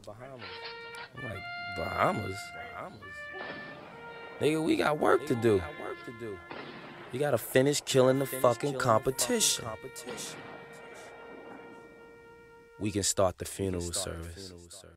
the Bahamas. I'm like, Bahamas? Bahamas? Nigga, we got work Nigga, to do. Got work to do. Gotta finish killing the finish fucking killing competition. The fucking competition. We can start the funeral start service. The funeral service.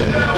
Yeah.